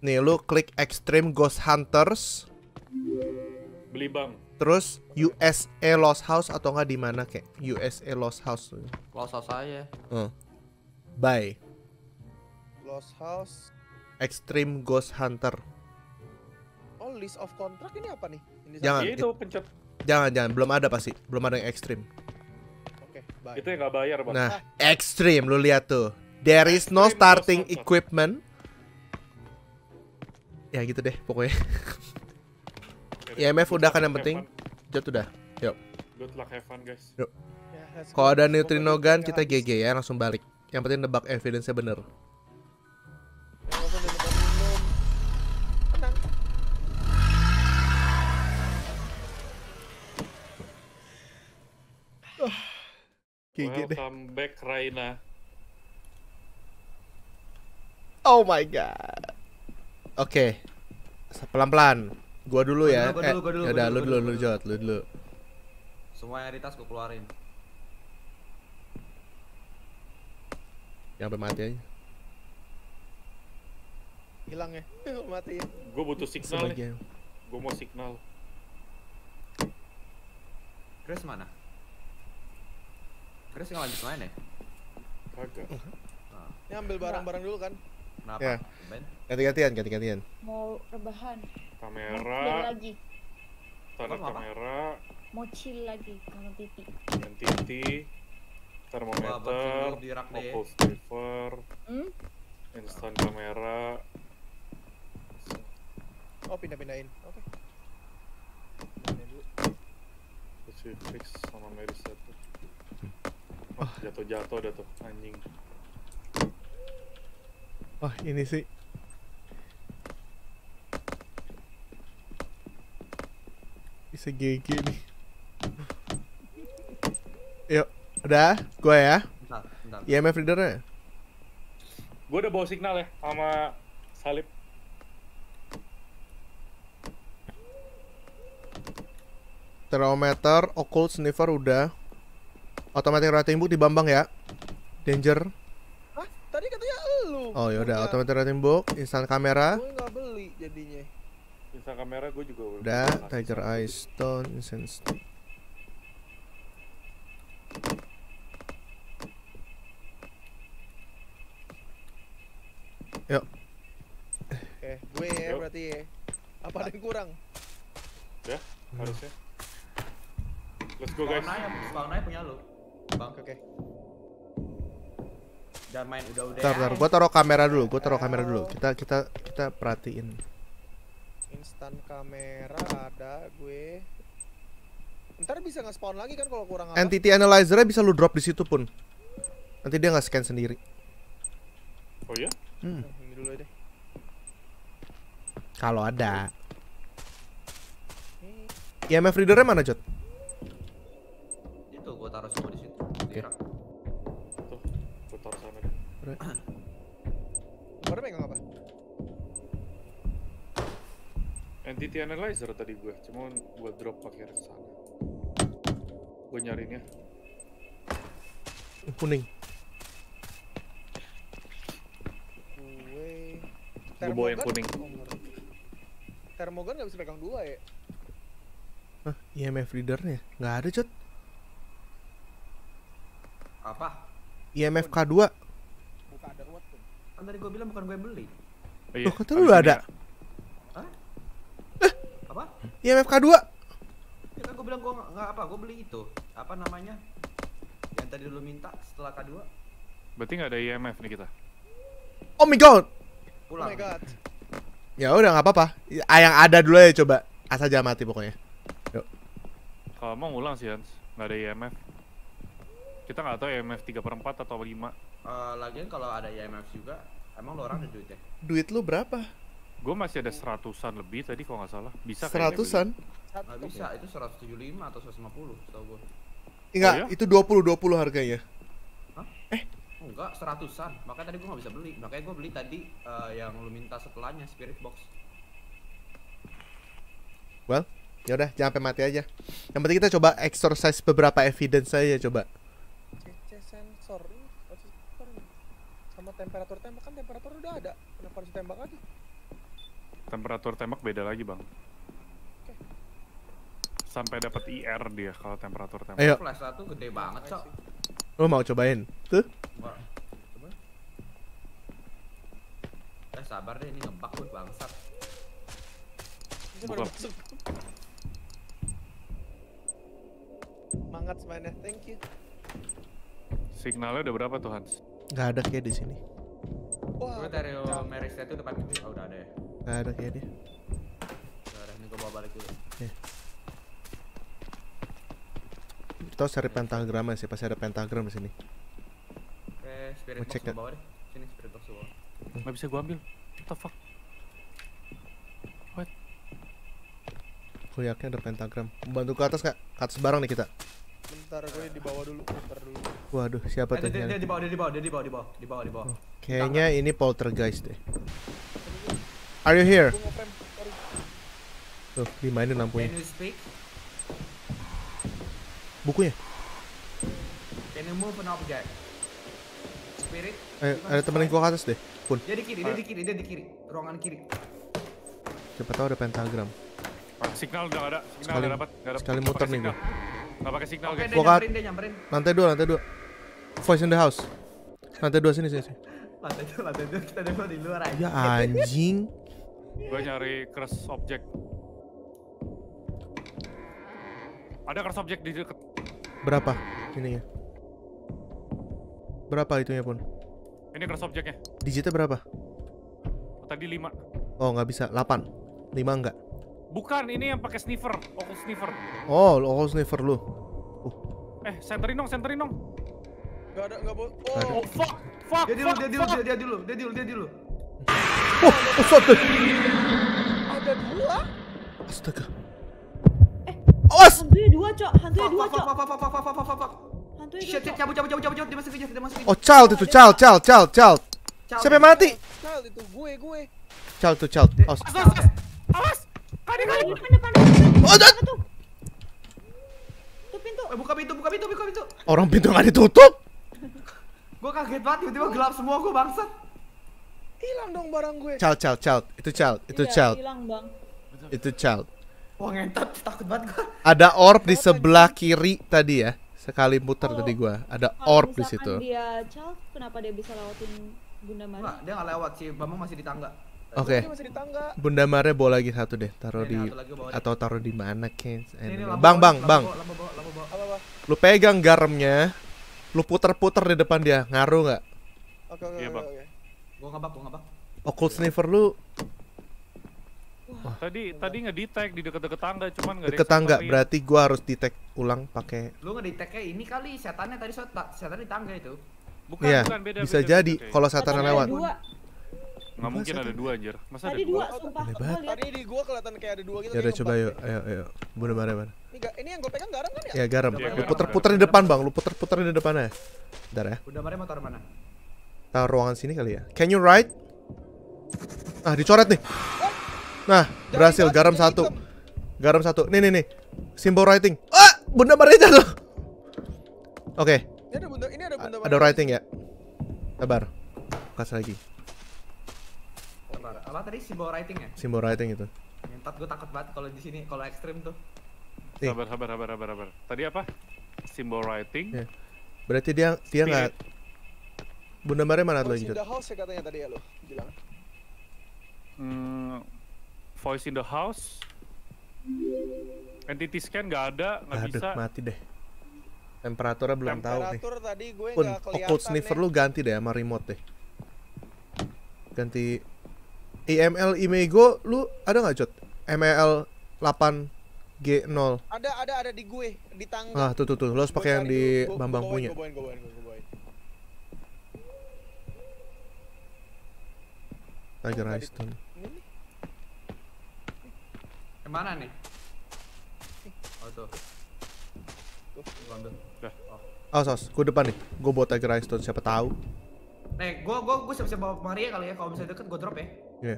Nih lu klik Extreme Ghost Hunters, Beli bang. terus USA Lost House atau enggak di mana kayak USA Lost House. Lost house aja. Hmm. Buy Lost House. Extreme Ghost Hunter. Oh, list of contract ini apa nih? Ini Jangan. Iya itu pencet Jangan jangan belum ada pasti, belum ada yang ekstrim. Oke, bye. itu yang nggak bayar bang. Nah, ekstrim lu lihat tuh. There is no Extreme starting equipment. Ya gitu deh pokoknya. IMF udah kan yang penting. Jod udah. Yuk. Good luck have fun guys. Ya, let's Kalau ada neutrino gun kita. GG ya langsung balik. Yang penting nebak evidence-nya bener. Ya. GG deh. Welcome back Raina. Oh my god. Oke. Pelan-pelan. Gua dulu Gua ya. dulu, gua Eh, dulu, gua dulu, yaudah, gua lu dulu, gua lu dulu. Jod, lu dulu. Semua yang di tas gue keluarin. Yang sampai mati aja. Hilang ya. Mati ya. Gue butuh signal nih. Sebagian. Gue mau signal. Chris mana? Chris nggak lanjut main ya? Kagak. Ini ambil barang-barang dulu kan. Kenapa? Ya. Ben? Ganti-gantian, ganti-gantian. mau rebahan mau Kamera, lagi tanda Apa, apa? kamera, mau chill lagi kalau pipi entity, Gua termometer, buat di rak deh. focus driver, hmm? instant kamera, Oh, pindah-pindahin. Oke. Pindahin dulu. crucifix sama Mary satu. Wah, jatuh-jatuh dah tuh anjing. Wah, ini sih. Bisa GG nih. Yuk, udah, gue ya. Bentar, bentar. IMF readernya. Gue udah bawa signal ya sama salib. Thermometer, occult sniffer udah. Automatic rating book di Bambang ya. Danger. Hah? Tadi katanya lu. Oh ya udah, Punya. automatic rating book, instant kamera. Gue nggak beli jadinya. Instant kamera gue juga Udah, Tiger. Eye Stone, Incense. Yuk, Oke, gue ya berarti ya. Apa ada yang kurang? Ya, harusnya. Let's go Spawn guys. aja, spawn aja punya lu. Bang, Oke, oke. jangan main udah-udah. Ntar, ntar, gua taruh kamera dulu, gua taruh kamera dulu. Kita kita kita perhatiin. Instan kamera ada gue. Ntar bisa nge-spawn lagi kan kalau kurang apa? Entity analyzer bisa lu drop di situ pun. Nanti dia nggak scan sendiri. Oh iya? Hmm, Oh, ini dulu deh. kalau ada. IMF readernya mana, Jot? Itu gua taruh semua di situ. Oke. Rak. Tuh, gue taruh sana deh. Entity analyzer tadi gue, cuma gue drop pakai ke sana. Gue nyarinya. Kuning. Gue Gue bawa yang kuning. Enggak. Thermogun nggak bisa pegang dua ya? Hah, IMF readernya nggak ada, Jot. Apa? IMF K2. Buka ada ruwet tuh. Kan tadi gua bilang bukan gue beli. Oh, iya, Loh, kata lu ada. ya. Apa? IMF K2. Ya kan gua bilang gua nggak- apa, gua beli itu. Apa namanya? Yang tadi lu minta setelah K2 Berarti nggak ada IMF nih kita. Oh my god. Oh pulang. my god. Ya udah nggak apa-apa. Ah, yang ada dulu ya coba. Asal jangan mati pokoknya. Kalau mau ngulang sih Hans, nggak ada IMF. Kita nggak tahu IMF 3 per 4 atau 5. Eh, lagian kalau ada IMF juga, emang lo orang ada duit ya? Duit lu berapa? Gue masih ada seratusan lebih tadi kalau nggak salah. Bisa kayaknya Seratusan? Nggak bisa, itu 175 atau 150 setahu gua. Enggak, Oh ya? itu 20 20 harganya. Oh, enggak, seratusan. Makanya tadi gua nggak bisa beli. Makanya gua beli tadi eh, yang lu minta setelahnya Spirit Box. Well, ya udah jangan sampai mati aja. Yang penting kita coba exercise beberapa evidence saja coba. CC sensor sama temperatur tembak kan temperatur udah ada kenapa harus tembak lagi Temperatur tembak beda lagi bang. Sampai dapat IR dia kalau temperatur tembak. Ayo, Flash satu gede banget, Cok. lo mau cobain? Tuh. Coba. Eh sabar deh ini ngebak gue bangsat. Buka. Semangat mainnya, thank you. Signalnya udah berapa tuh Hans? Nggak ada kayak di sini. Wah, Gue dari pecah. Meris itu depan itu. Oh, udah ada ya. Nggak ada kayak dia. Udah ada, ini gue bawa balik dulu. Kita harus cari pentagram sih, pasti ada pentagram di sini. Oke, spirit Mau box cek gue nggak? bawa deh. Sini spirit box gue bawa. Nggak bisa gua ambil. What the fuck? Gue yakin ada pentagram. Bantu ke atas nggak? Ke atas bareng nih kita. Bentar gue di bawah dulu, bentar dulu. Waduh, siapa Eh, tuh? dia, dia, dia di bawah, dia di bawah, dia di bawah, di bawah, di bawah, di bawah. Kayaknya ini poltergeist deh. Are you here? Tuh, dimainin lampunya. Can you speak? Bukunya. Can you move an object? Spirit? Gimana? ada temenin gua ke atas deh. Pun, Dia di kiri, dia di kiri, dia di kiri. Ruangan kiri. siapa tahu ada pentagram. Signal udah ada. Signal Sekali- dapat. Dapat. sekali muter nih signal. Nggak pakai signal Oke, guys. dia Gua nyamperin, dia nyamperin. Lantai dua, lantai dua. Voice in the house. Lantai dua sini sini. sini. Lantai dua, lantai dua, kita demo di luar aja. Ya anjing. Gua nyari crush object. Ada crush object di deket. Berapa ininya? Berapa itunya pun? Ini crush objectnya. Digitnya berapa? Tadi 5. Oh nggak bisa, 8 5 enggak? Bukan, ini yang pakai sniffer. Oculus sniffer. Oh, lo sniffer lu Eh, senterin dong, senterin dong. Gak ada, gak boleh. Ada. Oh, Oh, fuck. Fuck, Dia dulu, fuck, dia dulu, fuck. dia dulu, dia dulu, dia dulu. Oh, oh satu ada dua. Astaga Eh. Awas Hantunya dua, Cok. Hantunya dua, Cok. fuck, fuck, fuck, fuck, fuck, fuck, fuck, fuck. Hantunya dua, Shit, cabut, cabut, cabut, cabut, cabut, dia masuk kejar, dia masuk Oh child itu, child, child, child, child. Siapa yang mati? Child itu gue, gue. Child tuh, child Awas Awas, awas, awas. Kali, kali. Depan, depan. Oh, dat-? Tuh pintu. Eh, buka pintu, buka pintu, buka pintu. Orang pintu nggak ditutup Gua kaget banget, tiba-tiba gelap semua gua bangsat. Hilang dong barang gue. Child, child, child Itu child, itu Iya, child Hilang, Bang. Itu child Wah, ngentot, takut banget gua. Ada orb di sebelah kiri tadi ya Sekali muter tadi gua Ada Kalau orb di misalkan situ dia child, kenapa dia bisa lewatin Bunda Mari? Enggak, dia enggak lewat sih, Bambang masih di tangga. Oke Dia masih di tangga. Bunda Mare bawa lagi satu deh Taruh di. Atau taruh di mana Ken Ini, ini, lampu Bang, bang, lampu bang? Lu pegang garamnya Lu puter-puter di depan dia Ngaruh nggak? Oke oke Iya, oke. Gua ngebak, gua ngebak. Occult sniffer lu Tadi tadi nge-detect di deket-deket tangga, cuman nggak ada deket yang tangga. Berarti gua harus detect ulang pakai Lu ngedeteknya ini kali setannya tadi so, ta- setan di tangga itu. Bukan, Iya bukan, beda, bisa beda, jadi beda, kalau Katanya lewat ada Dua. Nggak mungkin ada dua anjir. Masa ada Tadi dua? dua, sumpah. Gua. Tadi di gua kelihatan kayak ada dua gitu. Ya udah coba yuk. Ayo ayo Bunda Mare mana Ini, yang gue pegang garam kan ya? Ya garam Iya, Lu puter-puter di depan bang Lu puter-puter di depannya Bentar ya Udah mari motor mana? Taruh ruangan sini kali ya Can you ride? Ah dicoret nih Nah berhasil garam satu. Garam satu Nih nih nih Symbol writing Ah Bunda Mare jatuh Oke Ini ada ini ada writing ya Sabar Kasih lagi Sabar. Apa tadi simbol writing ya? Simbol writing itu Ngentot gua takut banget kalau di sini kalau ekstrim tuh. Sabar, sabar, sabar, sabar, sabar. Tadi apa? Symbol writing. Iya. Berarti dia dia nggak Bunda Mare mana Voice lagi in Jod? the house ya katanya tadi ya lo bilang. Hmm, voice in the house. Entity scan nggak ada, nggak Aduh bisa. mati deh Temperaturnya belum tahu nih Temperatur tadi gue Pun kelihatan. occult sniffer nih. lu ganti deh sama remote deh Ganti IML Imego lu ada nggak Jod? ML 8G0 Ada ada ada di gue di tangga. Ah tuh tuh tuh Lu harus pakai yang di. Gua- Bambang bawain, punya Gua bawain, gua bawain, gua bawain. Tiger Eye Stone. Yang mana nih? Oh tuh. Tuh. Oh. Awas awas Gue depan nih Gue bawa Tiger Eye Stone siapa tahu Nih, gua gua gua siap-siap bawa Maria kali ya. Kalau misalnya deket gua drop ya. Iya.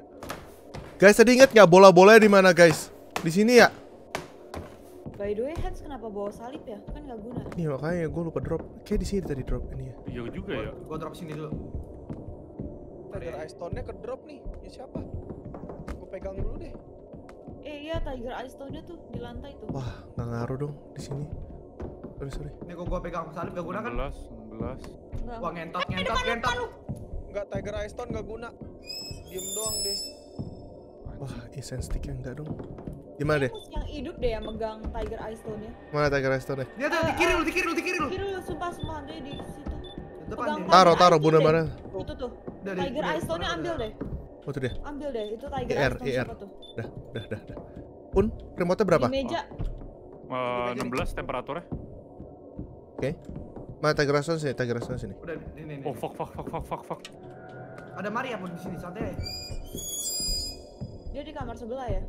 Guys tadi inget nggak bola-bolanya di mana guys? Di sini ya? By the way, Hans kenapa bawa salib ya? Kan nggak guna. Iya makanya gue lupa drop. Kayak di sini tadi drop ini ya. Iya juga ya. gua drop sini dulu. Tiger Eye Stone-nya ke drop nih. Ya siapa? Gue pegang dulu deh. Eh iya Tiger Eye Stone-nya tuh di lantai tuh. Wah, nggak ngaruh dong di sini. Sorry, sorry. Ini gua, gua pegang salib gak guna kan? 16, 16. Enggak. Wah ngentot ngentot ngentot. Enggak Tiger Eye Stone nggak guna. Diem doang deh. Wah, essence stick-nya enggak dong. Gimana deh? Mus yang hidup deh yang megang Tiger Eye Stone-nya. Mana Tiger Stone deh? Dia tuh di kiri lu, di kiri lu, di kiri lu. Kiri lu sumpah sumpah dia di situ. Depan. Taruh, taruh, Tiger bunda Eye mana? Itu tuh. Tiger Eye Stone-nya ambil deh. Oh, itu dia. Ambil deh. Itu Tiger IR, Eye Stone tuh? Dah, dah, dah, dah. Pun, remote-nya berapa? Di meja. Eh, 16 temperaturnya. Mana Tiger Stone sini? Tiger Stone sini. Udah, ini, ini. Oh fuck fuck fuck fuck fuck fuck. Ada Maria pun di sini, santai. Dia di kamar sebelah ya.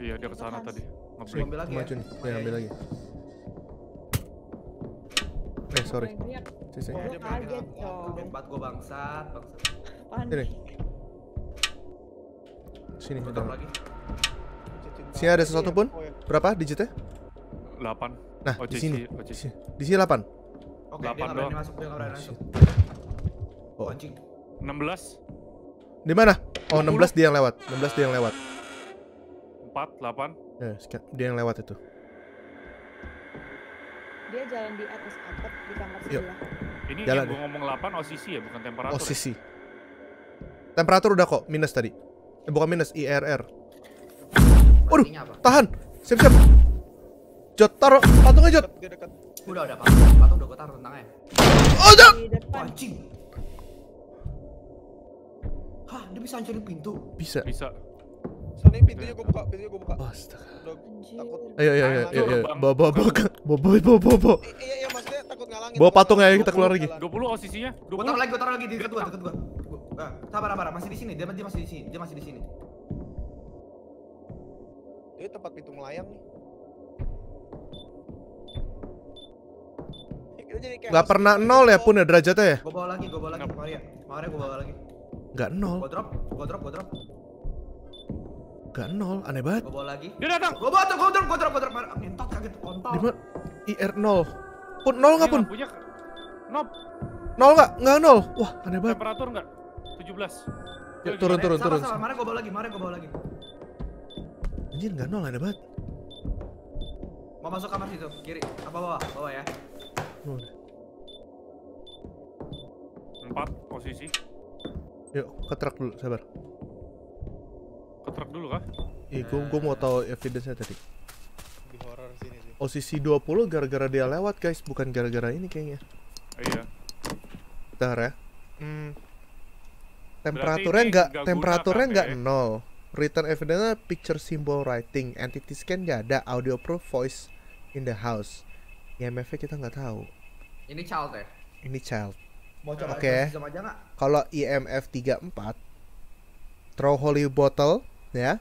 Iya dia ke sana Hans. tadi. Ngebreak. ambil lagi ya. Maju nih. Ya, ambil ini. lagi. Eh, sorry. Sisi. Dia kaget, gua bangsat, bangsat. Apaan Sini. Sini. Tutup lagi. Sini ada sesuatu pun? Oh, ya. Berapa digitnya? 8. Nah, di sini. Di sini. Di sini 8. Oke, Delapan dia nggak berani doang. masuk, dia nggak berani Oh, masuk. Oh, anjing. 16, Di mana? Oh, 16 dia yang lewat. 16 dia yang lewat. 4, 8. Ya, dia yang lewat itu. Dia jalan di atas atap di kamar Yuk. sebelah. Ini Jalan yang gua ngomong 8 OCC ya, bukan temperatur. Oh, ya? Temperatur udah kok, minus tadi. Eh, bukan minus, IRR. Waduh. Tahan. Siap, siap. Jot, taruh. Patungnya, Jot. Udah, udah, patung. Patung udah gua taruh tentangnya. Oh, Jot. Di depan. anjing. Hah, dia bisa hancurin pintu. Bisa. Bisa. Sana ini pintunya gua buka, pintunya gua buka. Astaga. Takut. Ayo, ayo, ayo, ayo. Bawa, bawa, bawa, bawa, bawa, bawa, bawa, bawa. I- Iya, iya maksudnya takut ngalangin. Bawa patung ya, ngalangin. kita keluar lagi. Jalan. 20 OCC-nya? Gua taruh 20. lagi, gua taruh lagi di dekat gua, dekat gua. Ah, sabar, sabar, masih di sini. Dia, dia masih di sini. Dia masih di sini. Ini tempat pintu melayang nih. Kita jadi kayak Gak pernah gitu. nol ya pun ya derajatnya ya? Gua bawa lagi, gua bawa lagi. Maria. Maria gua bawa lagi. Gak nol. Gua drop, gua drop, gua drop. Gak nol, aneh banget. Gua bawa lagi. Dia datang. Gua bawa tuh, gua drop, gua drop, gua drop. Ngentot kaget kontol. Di mana? IR nol. Pun nol nggak pun? lampunya Nope, Nol nggak? Nggak nol. Wah, aneh banget. temperatur enggak? 17. Yuk, turun, turun, Sabar, turun. sabar. Maria gua bawa lagi, Maria gua bawa lagi. Anjir, nggak nol, aneh banget. Mau masuk kamar situ, kiri. Apa bawah? Bawah ya. Oh, 4 posisi. Yuk, ke truk dulu, sabar. Truk dulu kah? Ih, gua, gua mau tahu evidence-nya tadi. Di horror sini sih. OCC 20 gara-gara dia lewat, guys, bukan gara-gara ini kayaknya. Iya. Bentar ya. Hmm. Temperaturnya nggak, temperaturnya guna nggak kan, ya? nol. Return evidence picture symbol writing, entity scan nggak ada, audio proof voice in the house. IMF-nya kita nggak tahu. Ini child ya. Ini child. Mau coba Oke. sama aja nggak? Kalau IMF 34 throw holy bottle ya.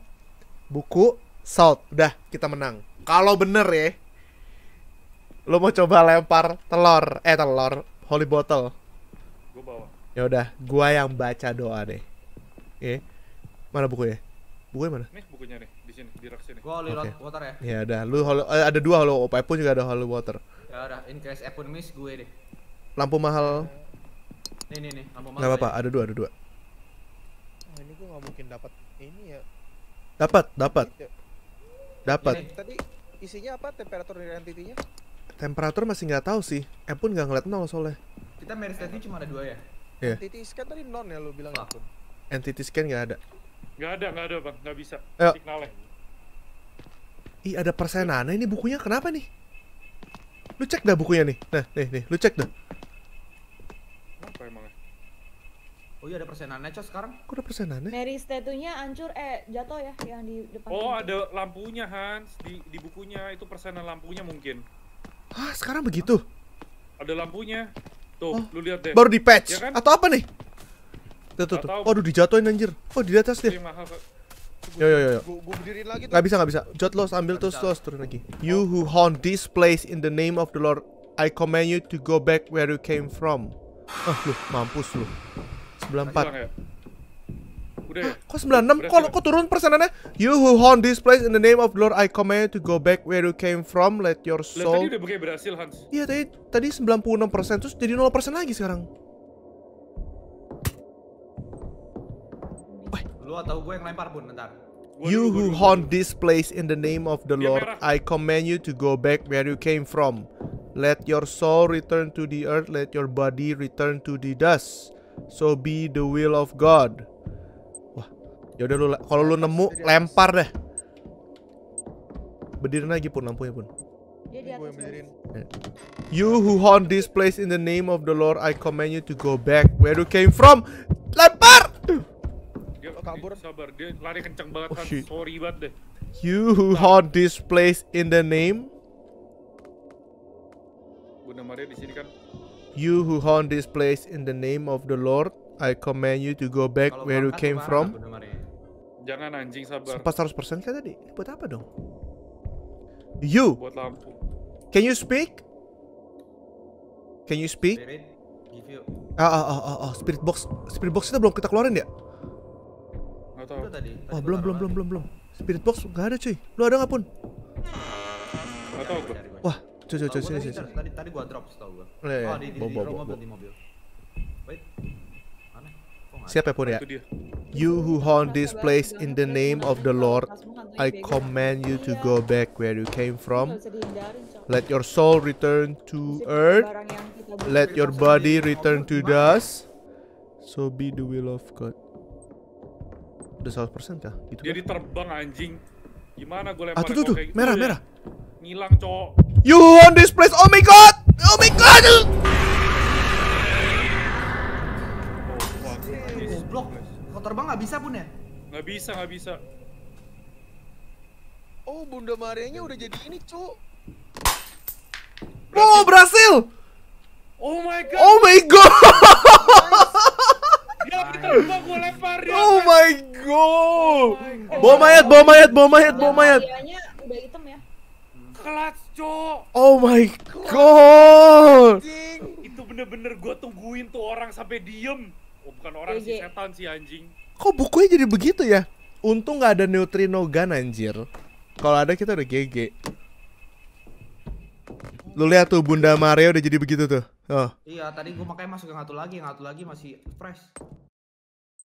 Buku salt. Udah, kita menang. Kalau bener ya. Lo mau coba lempar telur, eh telur, holy bottle. Gua bawa. Ya udah, gua yang baca doa deh. Oke. Mana bukunya? Bukunya mana? Nih bukunya nih, di sini, di rak sini. Gua holy Oke. water ya. Ya udah, lu holy, eh, ada dua holy opai pun juga ada holy water. Ya udah, in case Epon miss gue deh. Lampu mahal Nih nih nih, lampu nggak apa-apa, ada dua, ada dua. Oh, ini gua nggak mungkin dapat ini ya. Dapat, dapat, Iya. dapat. Tadi isinya apa temperatur dari entity-nya? Temperatur masih nggak tahu sih. Eh pun nggak ngeliat nol soalnya. Kita Mary Statue cuma ada dua ya. Iya. Entity scan tadi non ya lu bilang ya Ah. pun. Entity scan nggak ada. Nggak ada, nggak ada bang, nggak bisa. Ayo. Signalnya. Ih ada persenannya ini bukunya kenapa nih? Lu cek dah bukunya nih. Nah, nih nih, lu cek dah. Apa emangnya? Oh iya ada persenannya cos sekarang. Kok ada persenannya? Mary statue-nya hancur eh jatuh ya yang di depan. Oh, pintu. ada lampunya Hans di di bukunya itu persenan lampunya mungkin. Hah, sekarang begitu. Ada lampunya. Tuh, Oh, lu lihat deh. Baru di patch Ya kan? atau apa nih? Tuh tuh tuh. Waduh dijatuhin anjir. Oh di atas dia. Yo yo yo. yo. Gua, gua berdiriin lagi tuh. Nggak bisa nggak bisa. Jot los ambil Nggak terus los turun lagi. You who haunt this place in the name of the Lord, I command you to go back where you came from. Ah lu mampus lu. 94 Hilang ya? Udah ya? Kok 96? Kok, kok turun persenannya? You who haunt this place in the name of the Lord, I command you to go back where you came from. Let your Lihat tadi soul. udah pakai berhasil Hans. Iya tadi tadi 96% terus jadi 0% lagi sekarang. Lu atau gue yang lempar pun bentar. You who haunt this place in the name of the Lord. I command you to go back where you came from. Let your soul return to the earth, let your body return to the dust. So be the will of God. Wah, yaudah lu la- kalau lu nemu lempar deh. Berdiri lagi pun lampunya pun. Benerin. You who haunt this place in the name of the Lord, I command you to go back where you came from. Lempar! Dia, kabur. sabar, dia lari kenceng banget Oh, kan. shit. Sorry banget deh. You who haunt this place in the name Bunda Maria di sini kan. You who haunt this place in the name of the Lord, I command you to go back Kalau where you came ke mana, from. Jangan anjing sabar. Pas 100% kan tadi? Ini buat apa dong? You, Buat lampu. can you speak? Can you speak? Spirit, give you. Ah, ah, ah, ah, ah, spirit box. Spirit box kita belum kita keluarin ya? Nggak tahu. Udah tadi. tadi Oh, belum, belum, belum, belum, belum. Spirit box nggak ada cuy. Lu ada nggak pun? Nggak tahu. Wah, cuy, cuy, Tahu cuy, gua sini, tadi, sini. tadi tadi gua drop setahu gua. Oh, iya, iya. Oh, di di, Bawa, di, bawa, di mobil, bawa. di mobil. Wait. Mana? Siapa pun ya? Itu dia. You who haunt this place in the name of the Lord, I command you to go back where you came from. Let your soul return to earth. Let your body return to dust. So be the will of God. Udah 100% kah? Gitu Dia kah? diterbang anjing. Gimana gue Ah lempar tuh tuh tuh, kayak gitu merah ya? merah. Ngilang, cowok. You on this place? Oh my god! Oh my god! Oh. Goblok. Kau terbang nggak bisa pun ya? Nggak bisa, nggak bisa. Oh, Bunda Marianya udah jadi ini, Cuk. Oh berhasil! Oh my god. Oh my god! Gue lempar dia. Oh my god! Bawa mayat, bawa mayat, bawa mayat, bawa mayat. Udah hitam ya. Oh my god! Anjing. Itu bener-bener gue tungguin tuh orang sampai diem. Oh, bukan orang si GG. setan si anjing. Kok bukunya jadi begitu ya? Untung nggak ada neutrino gun anjir. Kalau ada kita udah GG. Lu lihat tuh Bunda Maria udah jadi begitu tuh. Oh. Iya, tadi gua makanya masuk yang satu lagi, yang satu lagi masih fresh.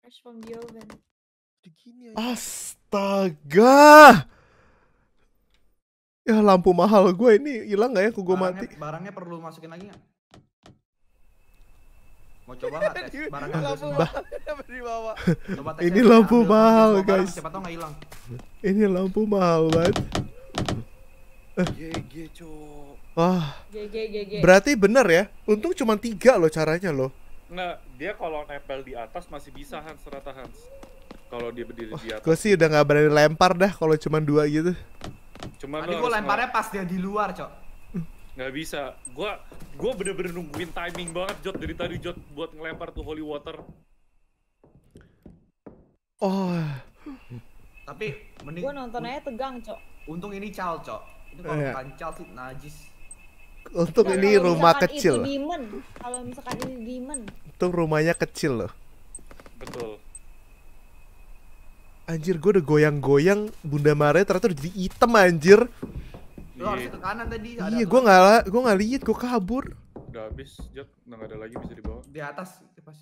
Fresh from the oven. Astaga. Ya lampu mahal gue ini hilang nggak ya kok gue mati? Barangnya perlu masukin lagi nggak? Mau coba nggak tes? Barangnya Lampu mahal di bawah. Coba tes Ini lampu mahal, guys. Siapa tau nggak hilang. Ini lampu mahal banget. GG, Cuk. Wah, GG GG. berarti bener ya? Untung cuma tiga loh caranya loh. Nggak, dia kalau nempel di atas masih bisa Hans rata Hans. Kalau dia berdiri di atas. Gue sih udah nggak berani lempar dah kalau cuma dua gitu. Cuman Tadi harus lemparnya pas dia di luar, Cok. nggak bisa. Gua gua bener-bener nungguin timing banget Jot dari tadi Jot buat ngelempar tuh holy water. Oh, Tapi mending Gua nonton aja tegang, Cok. untung ini cal, Cok. Ini kalau Iya. bukan cal sih najis. Untung Nggak, ini rumah kecil. Itu demon. Kalau misalkan ini demon. Untung rumahnya kecil loh. Betul. Anjir, gue udah goyang-goyang Bunda Maria ternyata udah jadi hitam anjir. Lu harus ke kanan tadi. ada Iya, gue nggak gue nggak lihat, gue kabur. Udah habis Jot, udah nggak ada lagi bisa dibawa. di atas pas.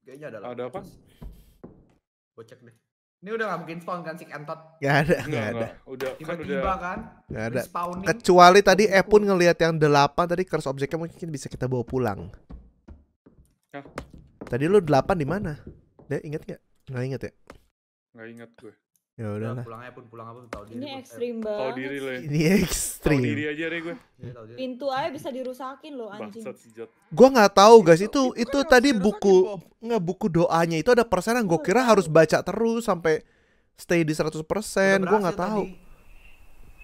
Kayaknya ada lah. Ada apa? Gua cek deh. Ini udah gak mungkin spawn kan si Entot. Nggak ada, Enggak, nggak ada. Udah kan udah Tiba-tiba kan. nggak ada. Respawning. Kecuali tadi Epun ngelihat yang delapan tadi curse objeknya mungkin bisa kita bawa pulang. Hah? Tadi lu delapan di mana? Deh, inget nggak? Nggak inget ya? nggak ingat gue. Ya Udah, pulang aja pun pulang apa tahu diri. Ini ekstrim Tahu banget. diri lo ya. Ini Tahu ekstrim. diri aja deh gue. Eh, iya, tahu. Pintu aja bisa dirusakin loh anjing. Bangsat si Jot. Gua nggak tahu guys itu Itu- itu, kan tadi buku nggak buku doanya itu ada persenan. Gue kira harus baca terus sampai stay di 100%. Udah Gue nggak tahu. tadi.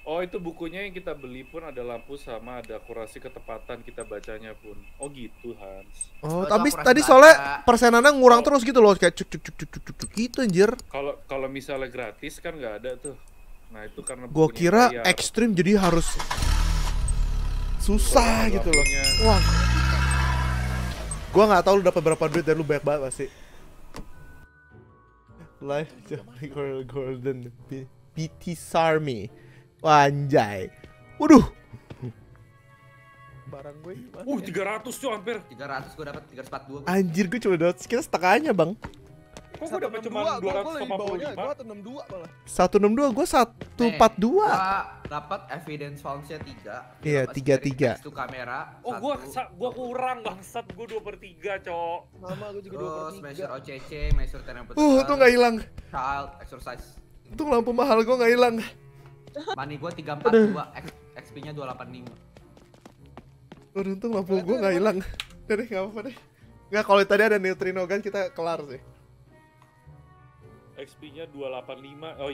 Oh itu bukunya yang kita beli pun ada lampu sama ada akurasi ketepatan kita bacanya pun. Oh gitu Hans. Oh, Itu tapi tadi rasa soalnya baca. persenannya ngurang Oh. terus gitu loh kayak cuk cuk cuk cuk cuk cuk, cuk gitu anjir. Kalau kalau misalnya gratis kan nggak ada tuh. Nah itu karena Gue bukunya kira bayar. ekstrim jadi harus susah Kalau gitu loh. Wah. Gua nggak tahu lu dapat berapa duit dan lu banyak banget pasti. Live Jeffrey Gordon B- BT Sarmi. Wah, anjay. Waduh, Barang gue gimana? Uh ya? 300 tuh hampir. 300 gua dapat 342 gua. anjir gue cuma dapat sekitar setengahnya, Bang. Kok gue dapet cuma 162, gua- gua lebih bawahnya, 255? Gua 162 malah. 162 gue 142. Gua dapat evidence found-nya 3. Iya, tiga, tiga. Itu kamera. Oh sa- gua kurang bangsat gua 2 per 3 cok Sama gua juga 2 per Terus measure 3. OCC, measure temperature. Uh, tuh nggak hilang. Child exercise. Untung lampu mahal gue nggak hilang. Money gua 342, X- XP-nya 285. Waduh, untung lampu gue nggak hilang. Udah deh, nggak apa-apa deh. Nggak, kalau tadi ada neutrino gun kita kelar sih. XP nya 285 Oh iya